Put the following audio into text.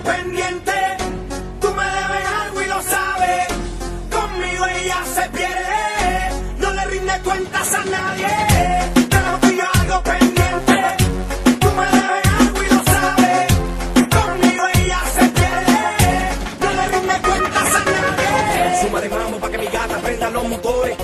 Pendiente, tú me debes algo y lo sabes. Conmigo ella se pierde, no le rinde cuentas a nadie. Te la pillo algo pendiente, tú me debes algo y lo sabes. Conmigo ella se pierde, no le rindes cuentas a nadie. Suma de vamos para que mi gata prenda los motores.